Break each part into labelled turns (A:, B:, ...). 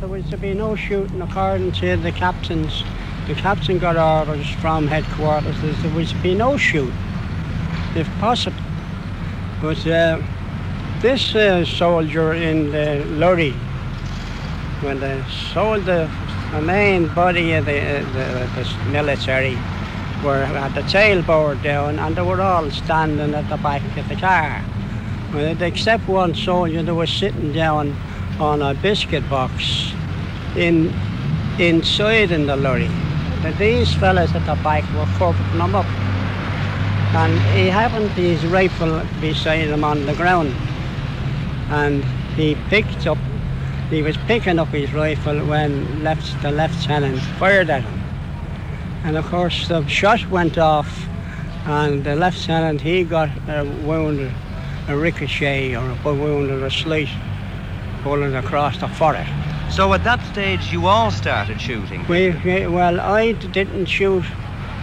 A: There was to be no shooting according to the captains. The captain got orders from headquarters that there was to be no shoot, if possible. But uh, this uh, soldier in the lorry, when they sold the, the main body of the, uh, the, the military, were at the tailboard down and they were all standing at the back of the car. Except one soldier that was sitting down on a biscuit box in inside in the lorry. And these fellas at the back were covering him up. And he happened his rifle beside him on the ground. And he picked up, he was picking up his rifle when left, the lieutenant fired at him. And of course the shot went off and the lieutenant, he got a wound, a ricochet or a wound or a slice pulling across the forest.
B: So at that stage, you all started shooting.
A: We, we- well, I didn't shoot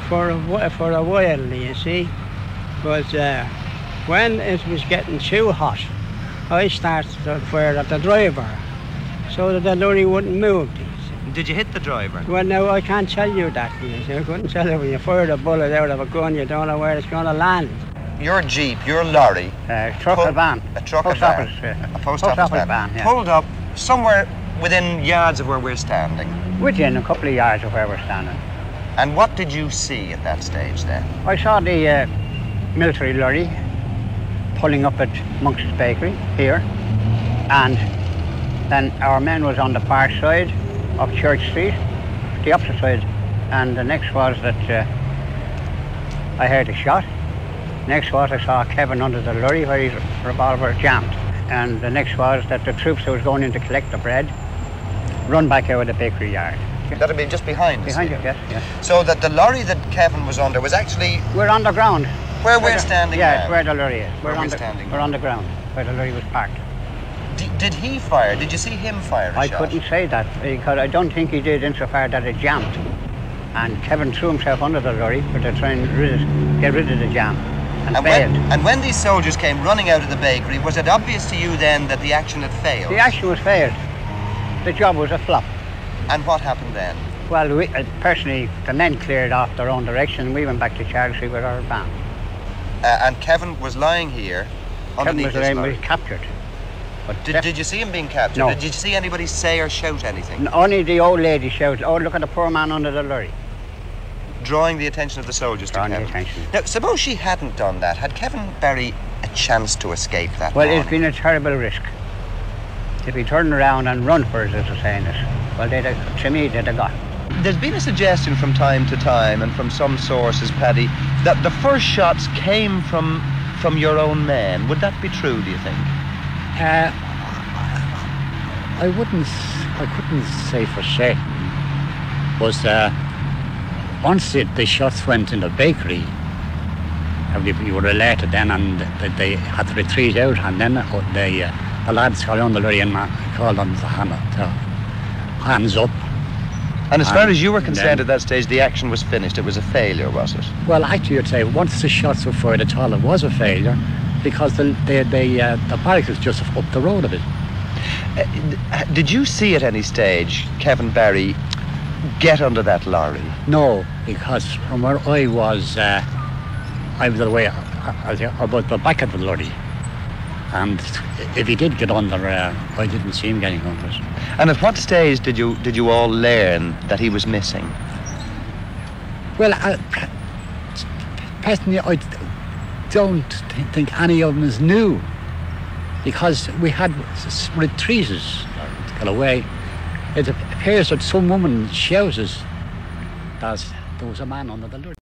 A: for a, for a while, you see, but uh, when it was getting too hot, I started to fire at the driver so that the lorry wouldn't move. you see.
B: Did you hit the driver?
A: Well, now I can't tell you that. You see. I couldn't tell you when you fire a bullet out of a gun, you don't know where it's going to land.
B: Your jeep, your lorry,
A: Uh, truck
B: Pull-
A: van?
B: a truck
A: Post
B: van,
A: office, uh,
B: a post,
A: post
B: office,
A: office
B: van,
A: van, yeah.
B: pulled up somewhere within yards of where we're standing.
A: Within a couple of yards of where we're standing.
B: And what did you see at that stage then?
A: I saw the uh, military lorry pulling up at Monk's Bakery here, and then our men was on the far side of Church Street, the opposite side, and the next was that uh, I heard a shot. Next was I saw Kevin under the lorry where his revolver jammed, and the next was that the troops who was going in to collect the bread run back out of the bakery yard.
B: That'd be just behind us.
A: Behind you, yes, yes.
B: So that the lorry that Kevin was under was actually
A: We're on the ground.
B: where we're standing
A: Yeah,
B: now.
A: where the lorry is.
B: Where
A: on
B: we're
A: the,
B: standing
A: We're
B: now.
A: on the ground where the lorry was parked.
B: D- did he fire? Did you see him fire
A: I
B: shot?
A: couldn't say that because I don't think he did insofar that it jammed. And Kevin threw himself under the lorry for to try and rid get rid of the jam and,
B: And
A: failed.
B: when, and when these soldiers came running out of the bakery, was it obvious to you then that the action had failed?
A: The action was failed. The job was a flop.
B: And what happened then?
A: Well, we, uh, personally, the men cleared off their own direction we went back to Charles Street with our van.
B: Uh, and Kevin was lying here
A: Kevin
B: underneath
A: was, um, was captured. But
B: Did, did you see him being captured?
A: No.
B: Did you see anybody say or shout anything?
A: only the old lady shouted, oh, look at the poor man under the lorry.
B: Drawing the attention of the soldiers
A: Drawing
B: to
A: the attention.
B: Now, suppose she hadn't done that. Had Kevin Barry a chance to escape that
A: Well,
B: morning?
A: it's been a terrible risk. If he turned around and run for us, as they're saying it, well, they'd have, to me, they'd have got.
B: There's been a suggestion from time to time and from some sources, Paddy, that the first shots came from from your own men. Would that be true, do you think?
C: Uh, I wouldn't, I couldn't say for certain. Was uh, once it, the shots went in the bakery, uh, we, we were alerted then, and they, they had to retreat out, and then uh, they, uh, the lads got on the lorry and uh, called on the hand, to hands up.
B: And as far as you were concerned
C: then-
B: at that stage, the action was finished. It was a failure, was it?
C: Well, actually, I'd say once the shots were fired at all, it was a failure because the the the, uh, the barracks was just up the road a bit.
B: Uh, did you see at any stage Kevin Barry get under that lorry?
C: No, because from where I was, uh, I was away I was about the back of the lorry. And if he did get under, uh, I didn't see him getting under.
B: And at what stage did you did you all learn that he was missing?
C: Well, I, personally, I don't think any of them is new because we had retreated got away. It appears that some woman shouted that there was a man under the lorry.